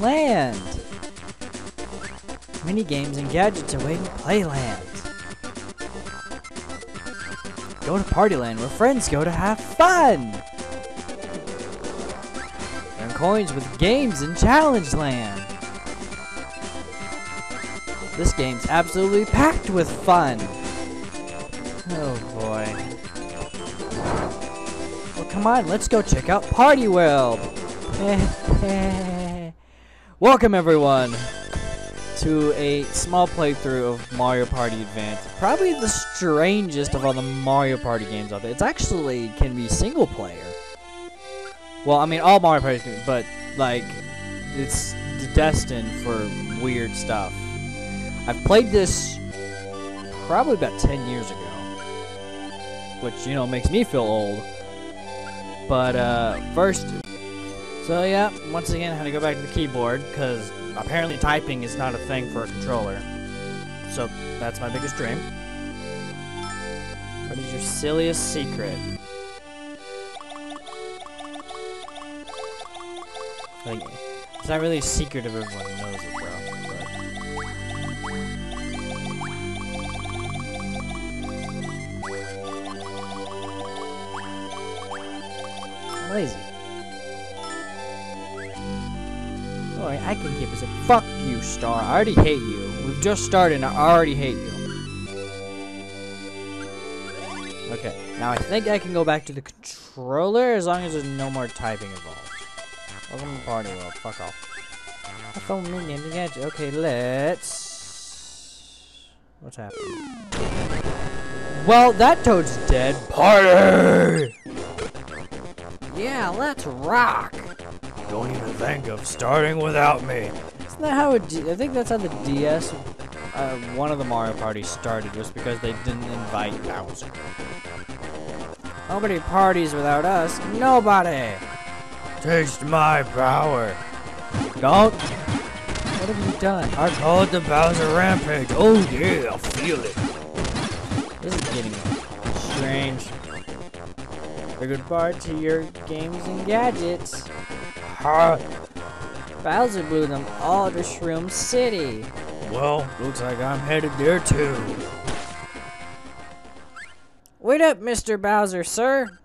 land. Mini games and gadgets await in Playland. Go to Partyland where friends go to have fun. Earn coins with games in Challenge Land. This game's absolutely packed with fun. Oh boy. Well, come on, let's go check out Party World. Welcome everyone to a small playthrough of Mario Party Advance. Probably the strangest of all the Mario Party games out there. It's actually can be single player. Well, I mean all Mario Party, games, but like it's destined for weird stuff. I've played this probably about 10 years ago, which you know makes me feel old. But uh, first, so yeah, once again, I had to go back to the keyboard because apparently typing is not a thing for a controller. So that's my biggest dream. What is your silliest secret? Like, it's not really a secret if everyone knows it, bro. But... Lazy. I can keep it. Fuck you, Star. I already hate you. We've just started and I already hate you. Okay, now I think I can go back to the controller as long as there's no more typing involved. Welcome to party world. Fuck off. I phone me and gadget. Okay, let's. What's happening? Well, that toad's dead. Party! Yeah, let's rock. Don't even think of starting without me. Isn't that how it? I think that's how the DS, uh, one of the Mario parties started, was because they didn't invite Bowser. Nobody parties without us. Nobody. Taste my power. Don't. What have you done? I called the Bowser Rampage. Oh yeah, I feel it. This is getting strange. A goodbye to your games and gadgets. Bowser blew them all to Shroom City. Well, looks like I'm headed there too. Wait up, Mr. Bowser, sir.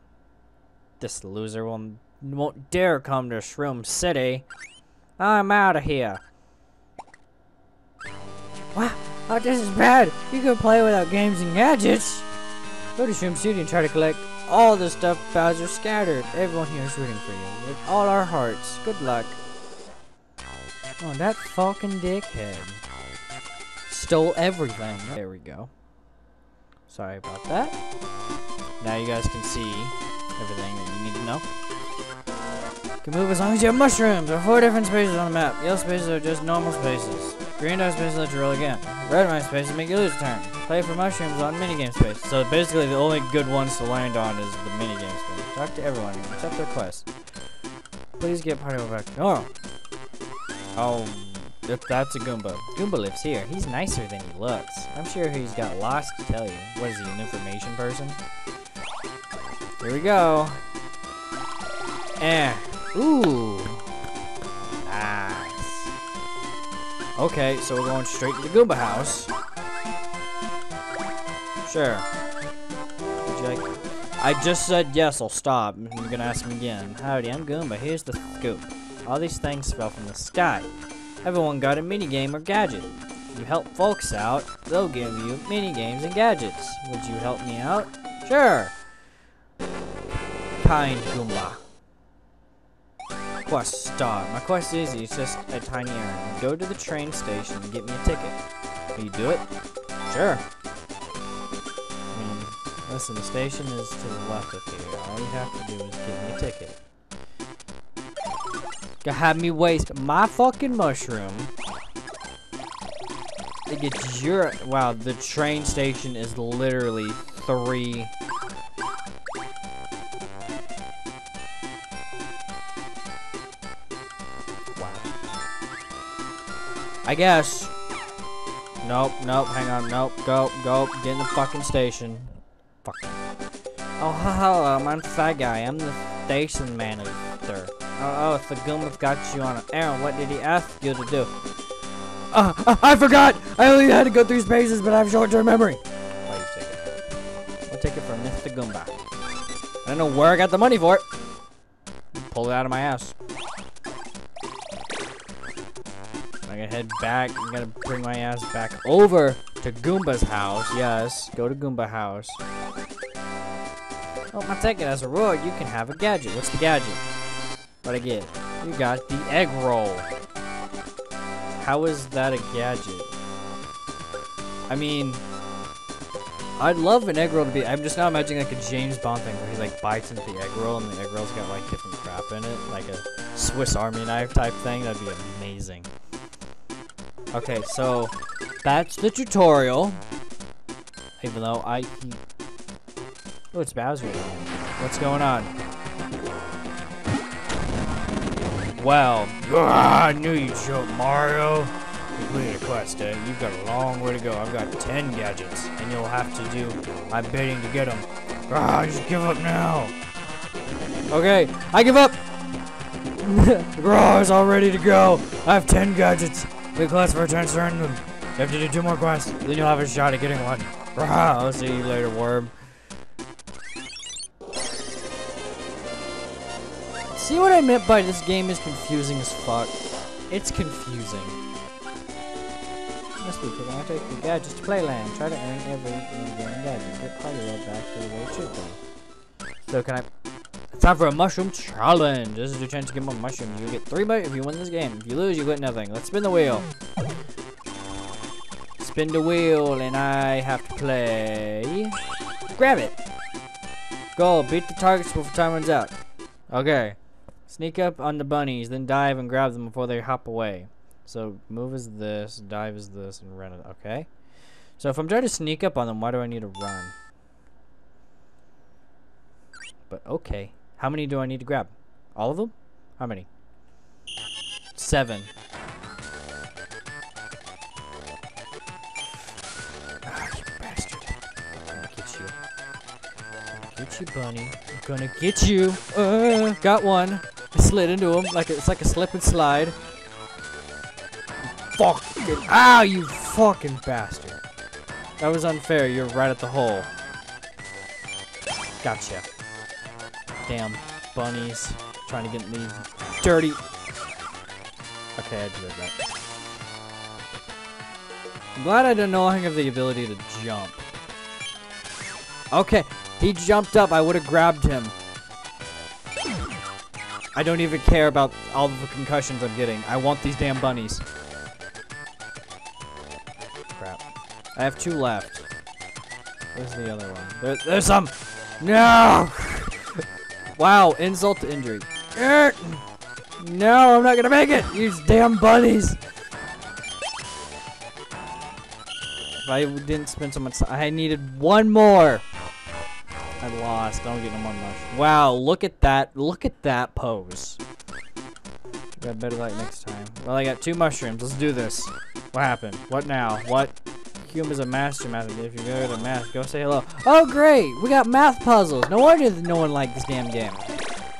This loser will, won't dare come to Shroom City. I'm out of here. Wow, oh, this is bad. You can play without games and gadgets. Go to Shroom City and try to collect all the stuff Bowser scattered. Everyone here is rooting for you with all our hearts. Good luck. Oh, that fucking dickhead. Stole everything. There we go. Sorry about that. Now you guys can see everything that you need to know. You can move as long as you have mushrooms. There are four different spaces on the map. Yellow spaces are just normal spaces. Green dark spaces let you roll again. Red and white spaces make you lose a turn. Play for mushrooms on minigame space. So basically the only good ones to land on is the minigame space. Talk to everyone. Accept their quest. Please get party over back. Oh. Oh, if that's a Goomba. Goomba lives here. He's nicer than he looks. I'm sure he's got lots to tell you. What is he, an information person? Here we go. Eh. Ooh. Nice. Okay, so we're going straight to the Goomba house. Sure. Like... I just said yes, I'll stop. I'm gonna ask him again. Howdy, I'm Goomba. Here's the scoop. All these things fell from the sky. Everyone got a minigame or gadget. If you help folks out, they'll give you minigames and gadgets. Would you help me out? Sure. Kind Goomba. Quest star. My quest is easy. It's just a tiny errand. Go to the train station and get me a ticket. Will you do it? Sure. I mean, listen, the station is to the left of here. All you have to do is get me a ticket. To have me waste my fucking mushroom to get your wow the train station is literally three I guess nope nope hang on nope go go get in the fucking station fuck oh hello I'm the fat guy I'm the station manager Oh, oh, the Goomba's got you on it. errand, what did he ask you to do? Uh, uh, I forgot! I only had to go three spaces, but I have short-term memory. You take it? I'll take it from Mr. Goomba. I don't know where I got the money for it. Pull it out of my ass. Head back. I'm gonna bring my ass back over to Goomba's house. Yes, go to Goomba house. Oh, my ticket as a reward, you can have a gadget. What's the gadget? What I get? You got the egg roll. How is that a gadget? I mean, I'd love an egg roll to be. I'm just now imagining like a James Bond thing where he like bites into the egg roll and the egg roll's got like different crap in it, like a Swiss Army knife type thing. That'd be amazing. Okay, so that's the tutorial. Even though I. Oh, it's Bowser. What's going on? Well, I knew you'd show up, Mario. Completed a quest, eh? You've got a long way to go. I've got 10 gadgets, and you'll have to do my bidding to get them. Ah, just give up now. Okay, I give up. Raw is all ready to go. I have 10 gadgets. We quest for a to earn. You have to do two more quests, then you'll have a shot at getting one. Rah, I'll see you later, worm. See what I meant by this game is confusing as fuck? It's confusing. Must be because I take the gadgets to Playland. Try to earn every in-game gadget. Get Party back to the way it should. So can I... Time for a mushroom challenge. This is your chance to get more mushrooms. You get three if you win this game. If you lose, you get nothing. Let's spin the wheel. Spin the wheel, and I have to play... Grabbit. Go, beat the targets before time runs out. Okay. Sneak up on the bunnies, then dive and grab them before they hop away. So move is this, dive is this, and run it. Okay. So if I'm trying to sneak up on them, why do I need to run? But okay. How many do I need to grab? All of them? How many? Seven. Ah, you bastard. I'm gonna get you. I'm gonna get you, bunny. I'm gonna get you. Uh, got one. I slid into him like it's like a slip and slide. Fucking ah, you fucking bastard. That was unfair. You're right at the hole. Gotcha. Damn bunnies trying to get me dirty. Okay, I did that. I'm glad I didn't know I have the ability to jump. Okay, he jumped up. I would have grabbed him. I don't even care about all the concussions I'm getting. I want these damn bunnies. Crap. I have two left. Where's the other one? There, there's some! No! Wow, insult to injury. Er, no, I'm not gonna make it! These damn bunnies! If I didn't spend so much time, I needed one more! I lost. I don't get no more mush. Wow, look at that. Look at that pose. Got better luck next time. Well, I got two mushrooms. Let's do this. What happened? What now? What? Hume is a master math. If you go to math, go say hello. Oh, great! We got math puzzles. No wonder that no one liked this damn game.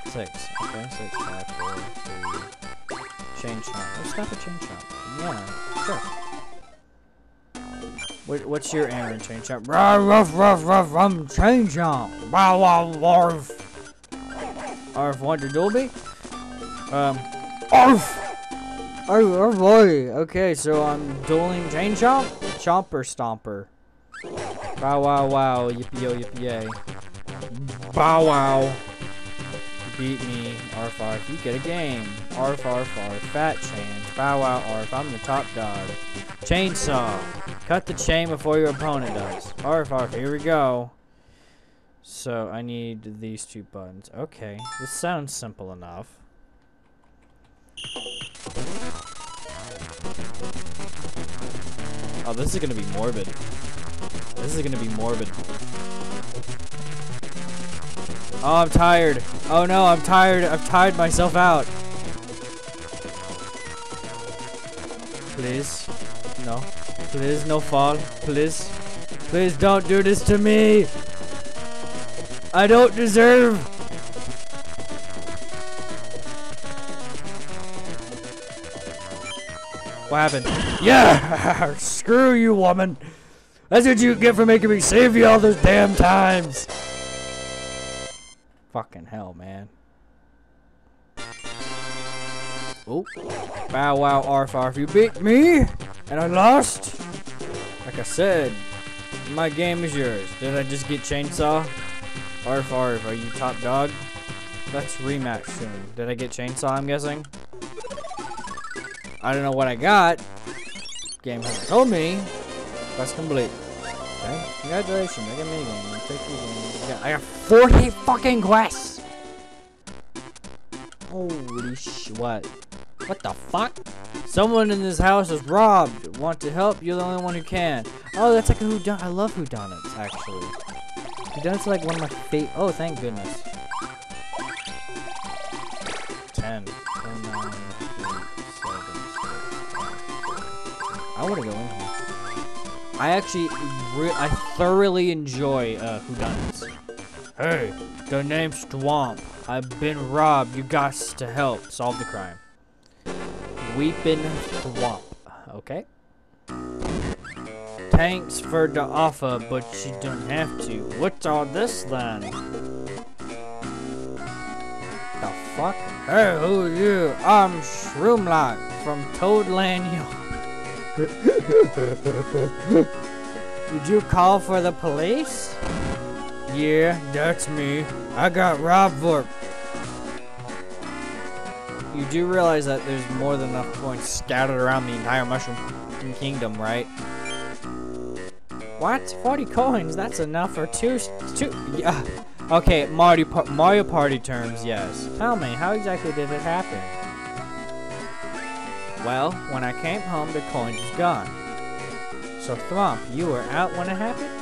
Six. Okay, six, five, four, three. Chain chomp. Let's stop a chain chomp. Yeah, sure. What, what's your Aaron chain chomp? Ruff, ruff, ruff, rum chain chomp. Wow, wow, warf. Arf, Wonder Dolby? Um, Arf! Oh, oh boy. Okay, so I'm dueling chain chomp? Chomper stomper. Bow wow wow, yippee yo yippee yay. Bow wow. Beat me, arf arf, you get a game. Arf arf arf, fat change. Bow wow arf, I'm the top dog. Chainsaw. Cut the chain before your opponent does. Arf, arf, here we go. So, I need these two buttons. Okay, this sounds simple enough. Oh, this is gonna be morbid. This is gonna be morbid. Oh, I'm tired. Oh no, I'm tired. I've tired myself out. Please. No. Please, no fall. Please. Please don't do this to me. I don't deserve. What? Yeah! Screw you, woman! That's what you get for making me save you all those damn times! Fucking hell, man. Oh. Bow wow, arf arf. You beat me! And I lost! Like I said, my game is yours. Did I just get chainsaw? Arf arf, are you top dog? Let's rematch soon. Did I get chainsaw, I'm guessing? I don't know what I got. Game hasn't told me. That's complete. Okay. Congratulations, I got minigame. I got 40 fucking quests! Holy sh- what? What the fuck? Someone in this house is robbed. Want to help? You're the only one who can. Oh, that's like a whodunit. I love whodunits, actually. Whodunits are like one of my favorite. Oh, thank goodness. 10, 10, 9, I want to go in here. I actually, I thoroughly enjoy uh, whodunits. Hey, the name's Thwomp. I've been robbed. You got to help solve the crime. Weeping Thwomp. Okay. Thanks for the offer, but you don't have to. What's all this then? The fuck? Hey, who are you? I'm Shroomlock from Toadland Did you call for the police? Yeah, that's me. I got robbed for you do realize that there's more than enough coins scattered around the entire Mushroom Kingdom, right? What? 40 coins? That's enough for two... two... Yeah. Okay, Mario, Mario Party terms, yes. Tell me, how exactly did it happen? Well, when I came home, the coin was gone. So, Thwomp, you were out when it happened?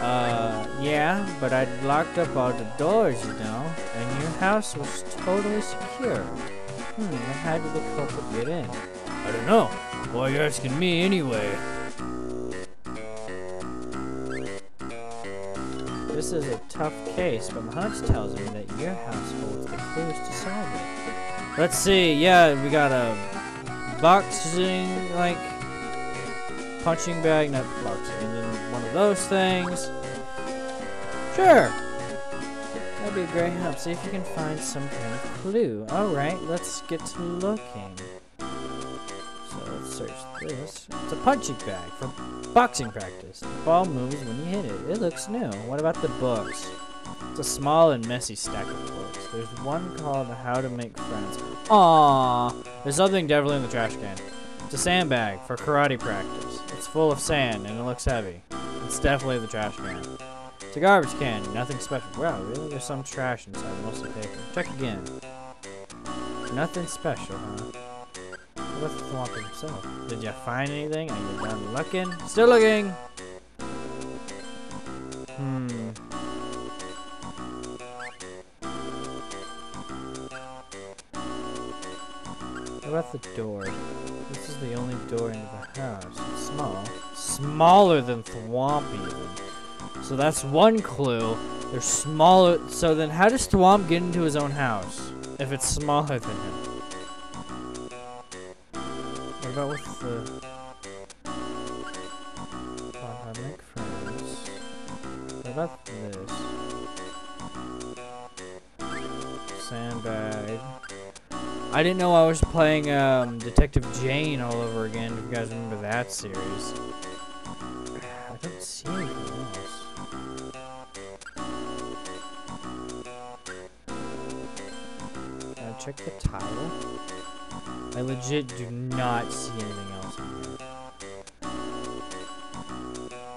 Uh, yeah, but I locked up all the doors, you know, and your house was totally secure. Hmm, then how did the culprit get in? I don't know. Why you asking me anyway? This is a tough case, but my hunch tells me that your house holds the clues to solve it. Let's see, yeah, we got a boxing, like, punching bag, not boxing, and then one of those things. Sure. That'd be a great help. See if you can find some kind of clue. Alright, let's get to looking. So let's search this. It's a punching bag for boxing practice. The ball moves when you hit it. It looks new. What about the books? It's a small and messy stack of books. There's one called How to Make Friends. Aww. There's something definitely in the trash can. It's a sandbag for karate practice. It's full of sand and it looks heavy. It's definitely the trash can. It's a garbage can, nothing special. Wow, really? There's some trash inside, mostly paper. Check again. Nothing special, huh? What about the Thwomp himself? Did you find anything? Are you done looking? Still looking! About the door? This is the only door into the house. It's small. Smaller than Thwomp even. So that's one clue. They're smaller. So then how does Thwomp get into his own house? If it's smaller than him. Didn't know I was playing um, Detective Jane all over again, if you guys remember that series. I don't see anything else. Can I check the tile? I legit do not see anything else here.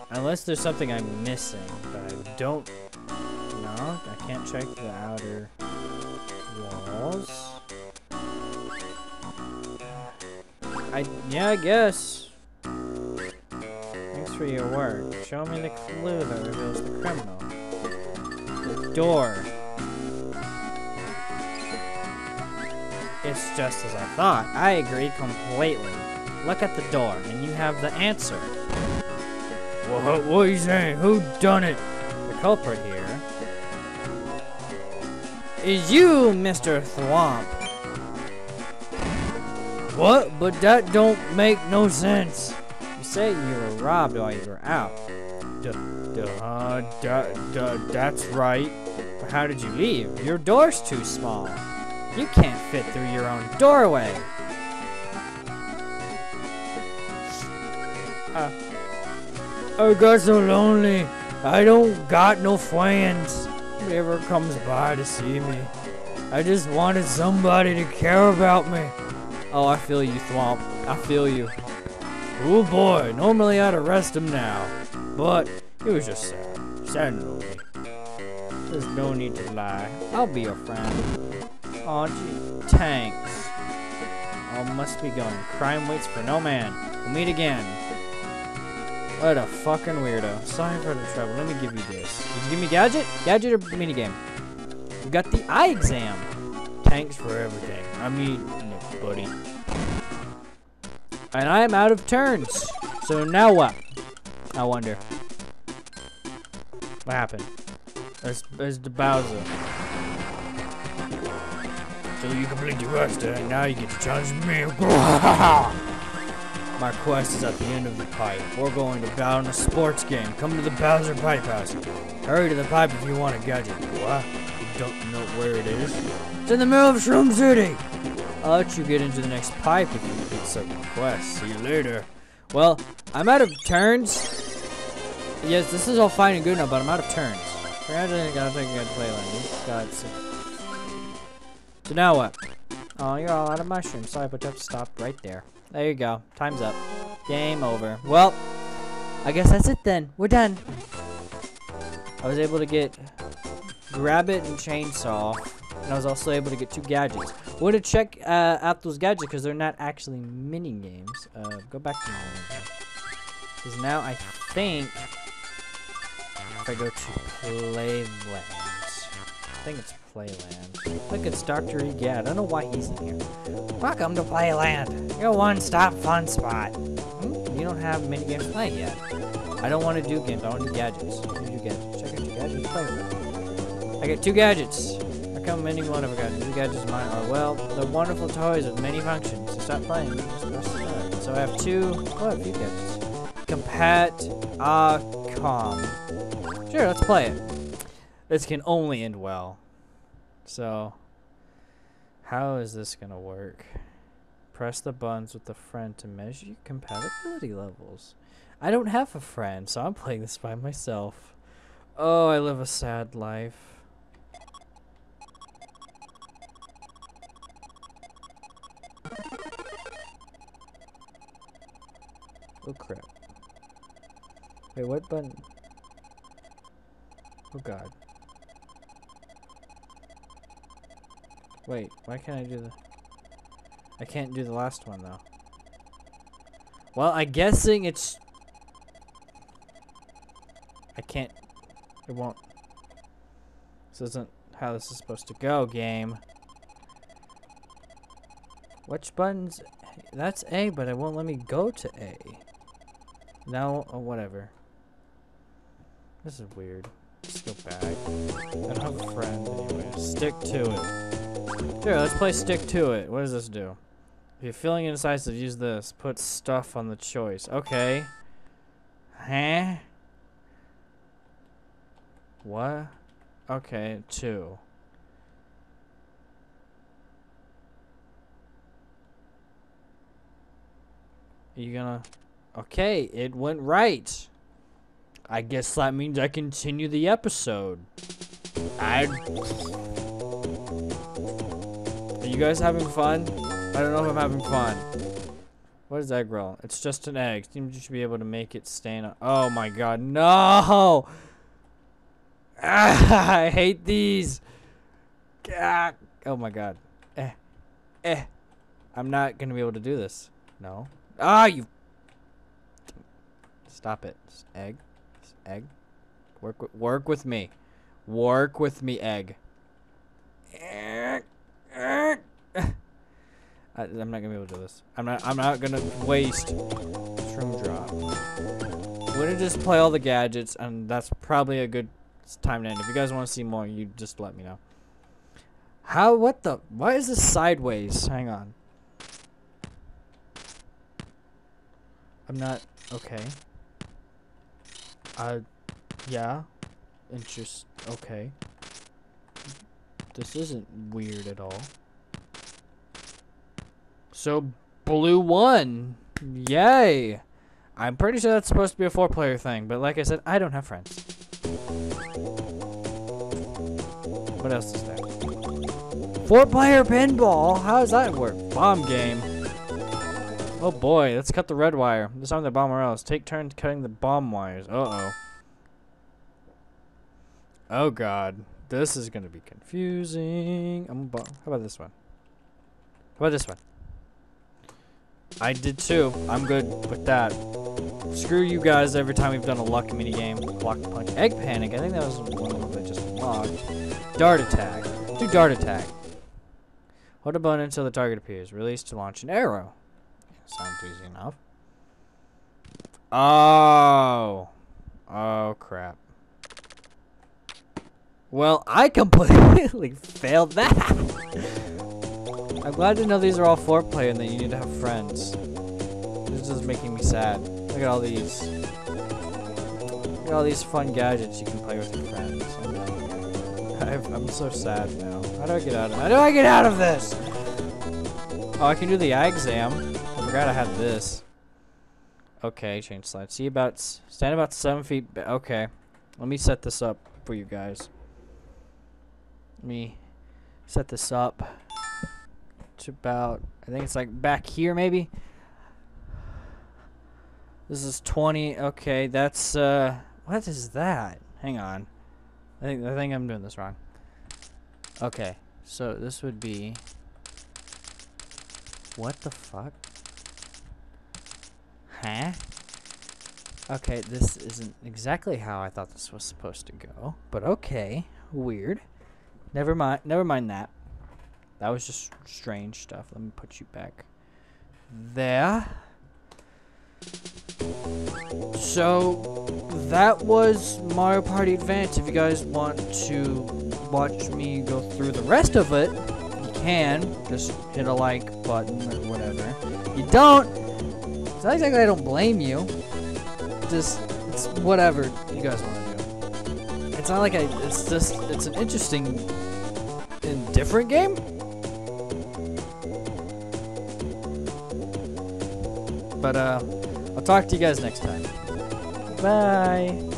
Unless there's something I'm missing, but I don't... No, I can't check the outer walls. I, yeah, I guess. Thanks for your work. Show me the clue that reveals the criminal. The door. It's just as I thought. I agree completely. Look at the door, and you have the answer. What, what are you saying? Who done it? The culprit here is you, Mr. Thwomp. What? But that don't make no sense. You say you were robbed while you were out. Duh, duh, duh, duh, that's right. But how did you leave? Your door's too small. You can't fit through your own doorway. Uh, I got so lonely. I don't got no friends. Who ever comes by to see me? I just wanted somebody to care about me. Oh, I feel you, Thwomp. I feel you. Oh boy, normally I'd arrest him now. But it was just sad. Sad and lonely. There's no need to lie. I'll be your friend. Aw, gee. Tanks. Oh, must be going. Crime waits for no man. We'll meet again. What a fucking weirdo. Sorry for the trouble. Let me give you this. Did you give me gadget? Gadget or minigame? We got the eye exam. Tanks for everything. I mean, buddy. And I am out of turns. So now what? I wonder. What happened? There's, the Bowser. So you complete the quest, and now you get to challenge me. My quest is at the end of the pipe. We're going to battle in a sports game. Come to the Bowser Pipe House. Hurry to the pipe if you want a gadget. What? You don't know where it is? It's in the middle of Shroom City. I'll let you get into the next pipe if you complete certain quests. See you later. Well, I'm out of turns. Yes, this is all fine and good now, but I'm out of turns. I don't think I to play like. So. so now what? Oh, you're all out of mushrooms. Sorry, but you have to stop right there. There you go. Time's up. Game over. Well, I guess that's it then. We're done. I was able to get Grabbit and Chainsaw, and I was also able to get two gadgets. Going to check uh, out those gadgets because they're not actually mini games. Uh, go back to normal. Because now I think if I go to Playlands, I think it's Playland. Look, it's Dr. Egad. I don't know why he's in here. Welcome to Playland, your one-stop fun spot. Hmm? You don't have mini games to play yet. I don't want to do games. I want to do gadgets. To do. Check out your gadgets. Play with them. I get two gadgets. How come any one of got two gadgets mine are? Well, they're wonderful toys with many functions. So stop playing. So I have two. What? Few gadgets. Compat com. Sure, let's play it. This can only end well. So, how is this gonna work? Press the buttons with a friend to measure your compatibility levels. I don't have a friend, so I'm playing this by myself. Oh, I live a sad life. Oh crap. Wait, what button? Oh god. Wait, why can't I do the... I can't do the last one, though. Well, I'm guessing it's... I can't... It won't... This isn't how this is supposed to go, game. Which buttons... That's A, but it won't let me go to A. No, or whatever. This is weird. Let's go back. I don't have a friend anyway. Stick to it. Sure, let's play stick to it. What does this do? If you're feeling indecisive, use this. Put stuff on the choice. Okay. Huh? What? Okay, two. Are you gonna... Okay, it went right. I guess that means I continue the episode. I... Are you guys having fun? I don't know if I'm having fun. What is egg roll? It's just an egg. Seems you should be able to make it stain on. Oh my god, no! I hate these. Oh my god. Eh. Eh. I'm not gonna be able to do this. No. Ah, you. Stop it. Just egg. Just egg. Work with, work with me. Work with me, egg. Egg. I, am not gonna be able to do this. I'm not. I'm not gonna waste shroom drop. We're gonna just play all the gadgets, and that's probably a good time to end. If you guys want to see more, you just let me know. How? What the? Why is this sideways? Hang on. I'm not okay. Uh, yeah. Interest. Okay. This isn't weird at all. So, blue won. Yay. I'm pretty sure that's supposed to be a four player thing, but like I said, I don't have friends. What else is there? Four player pinball? How does that work? Bomb game. Oh boy, let's cut the red wire. This time the bomber else. Take turns cutting the bomb wires. Uh oh. Oh god. This is gonna be confusing. I'm How about this one? How about this one? I did too. I'm good with that. Screw you guys every time we've done a luck mini game. Block punch. Egg panic. I think that was one of them I just logged. Dart attack. Do dart attack. Hold a button until the target appears. Release to launch an arrow. Sounds easy enough. Oh. Oh crap. Well, I completely failed that. I'm glad to know these are all four player and that you need to have friends. This is making me sad. Look at all these. Look at all these fun gadgets you can play with your friends. i am so sad now. How do I get out of How do I get out of this? Oh, I can do the exam. Forgot I had this. Okay, change slide. See about, stand about seven feet. Okay. Let me set this up for you guys. Let me set this up to about, I think it's like back here maybe. This is 20. Okay, that's, uh, what is that? Hang on. I think, I think I'm doing this wrong. Okay, so this would be, what the fuck? Huh? Okay, this isn't exactly how I thought this was supposed to go, but okay, weird. Never mind, never mind that. That was just strange stuff. Let me put you back there. So, that was Mario Party Advance. If you guys want to watch me go through the rest of it, you can. Just hit a like button or whatever. You don't, it's not exactly I don't blame you. Just, it's whatever you guys want to do. It's not like I, it's just, it's an interesting and different game. But uh, I'll talk to you guys next time. Bye.